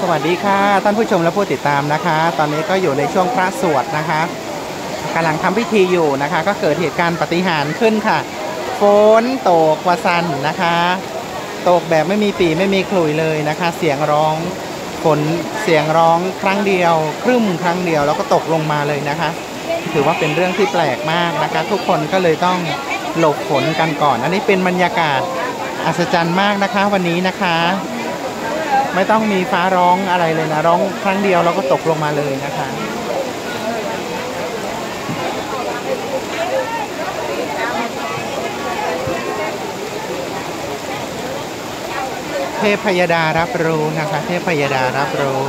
สวัสดีค่ะท่านผู้ชมและผู้ติดตามนะคะ ตอนนี้ก็อยู่ในช่วงพระสวดนะคะกำลังทำพิธีอยู่นะคะ ก็เกิดเหตุการณ์ปฏิหารขึ้นค่ะฝนตกวาซันนะคะ ตกแบบไม่มีปีไม่มีขลุ่ยเลยนะคะ เสียงร้องฝนเสียงร้องครั้งเดียว ครึ่มครั้งเดียวแล้วก็ตกลงมาเลยนะคะ ถือว่าเป็นเรื่องที่แปลกมากนะคะ ทุกคนก็เลยต้องหลบฝนกันก่อน อันนี้เป็นบรรยากาศอัศจรรย์มากนะคะวันนี้นะคะ ไม่ต้องมีฟ้าร้องอะไรเลยนะ ร้องครั้งเดียวแล้วก็ตกลงมาเลยนะคะเทพพยดารับรู้นะคะ เทพพยดารับรู้